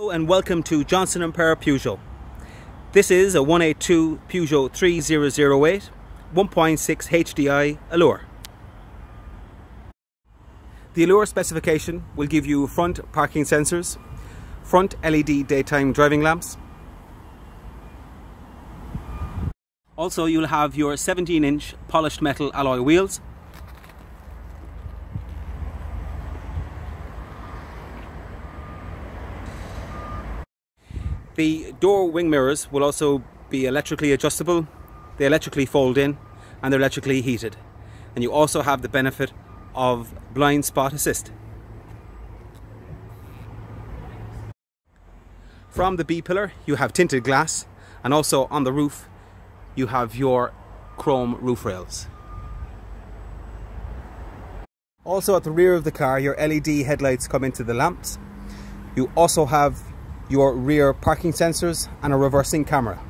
Hello and welcome to Johnson & Perrott Peugeot. This is a 182 Peugeot 3008 1.6 HDI Allure. The Allure specification will give you front parking sensors, front LED daytime driving lamps. Also you'll have your 17 inch polished metal alloy wheels The door wing mirrors will also be electrically adjustable, they electrically fold in and they're electrically heated. And you also have the benefit of blind spot assist. From the B-pillar you have tinted glass and also on the roof you have your chrome roof rails. Also at the rear of the car your LED headlights come into the lamps. You also have your rear parking sensors and a reversing camera.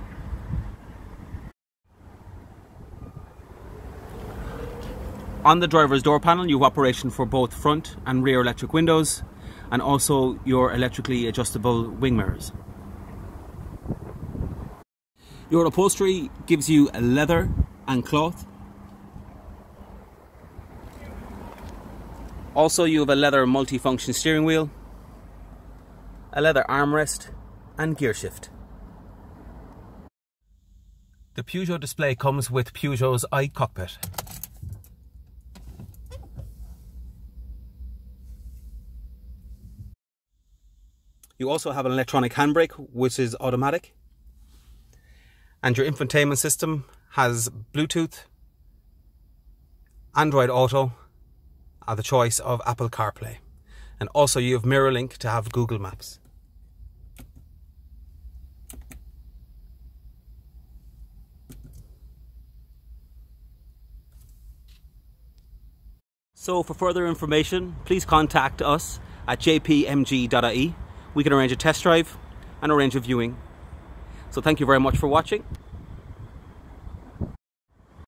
On the driver's door panel you have operation for both front and rear electric windows and also your electrically adjustable wing mirrors. Your upholstery gives you leather and cloth. Also you have a leather multifunction steering wheel a leather armrest and gear shift. The Peugeot display comes with Peugeot's iCockpit. You also have an electronic handbrake which is automatic and your infotainment system has Bluetooth, Android Auto, are the choice of Apple CarPlay and also you have MirrorLink to have Google Maps. So for further information, please contact us at jpmg.ie. We can arrange a test drive and arrange a viewing. So thank you very much for watching